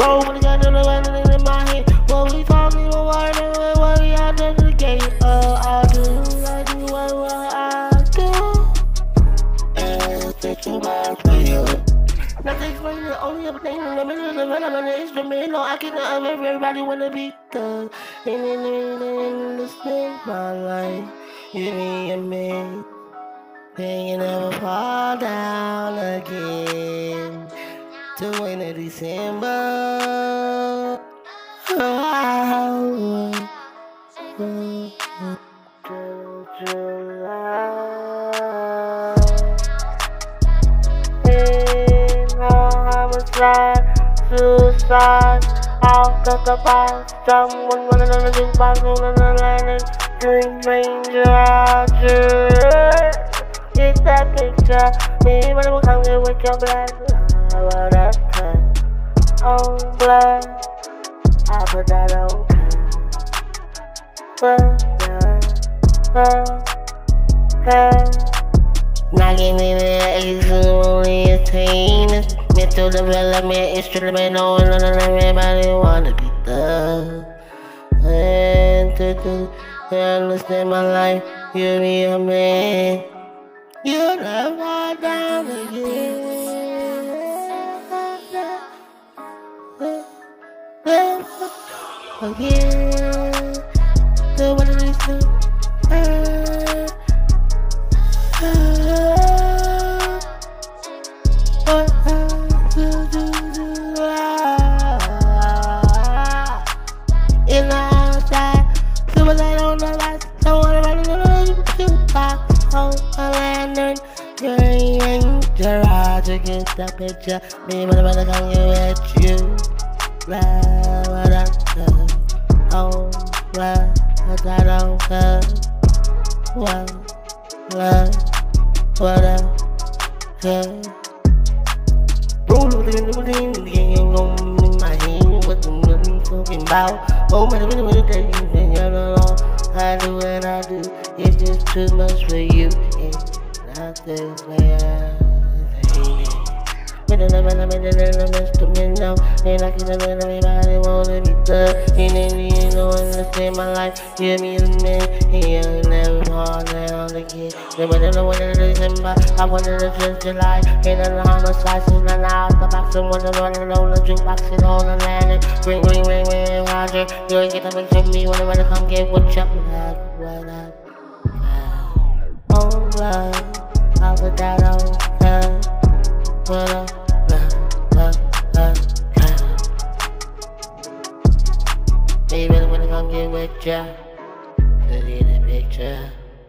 Roll the gun in the gun in my head. What we talking? What, what we out there to the I do, I do what, what I do. And it's too much for you. Nothing explain it, only a thing in the middle of the and the instrument. No, I can not everybody wanna be the and in the understand my life. You and me. Then you never fall down again. To win a December. Oh, oh, homicide, suicide. Out of the box, someone running on the jukebox, on the landing. Dream Ranger out here. Get that picture. Me, but come here with your black. Black. I put that on uh, uh, Knocking in the attain Mental development, instrumental, and none of everybody wanna be the And to do, to understand my life, you be a man. You never down again. Again, do what it is to. In the on the the lantern. You ain't try to get picture. Me, but I'm gonna come get you. Right, what I. Oh, what I don't care. What, what, what I care. Roll with the wind, the game on my hand. What the money talking about? Oh, man, I'm gonna take you, and you know, I do what I do. It's just too much for you, and nothing clear. With the level, I'm in the level, instrumental. And I can let everybody wanna be the. And then you know, understand my life. Hear me in the man. He ain't never fall down again. Know what it is, December. I wanted to just July. And then the homicide, soon and out the box. And and one and on the jukebox and on the landing. Ring, ring, ring, ring, Roger. You ain't get the picture of me. Wanna wanna come get what you. What up? Oh, love. I'll put that on. Uh, Baby, I wanna come get with ya. Look at the picture.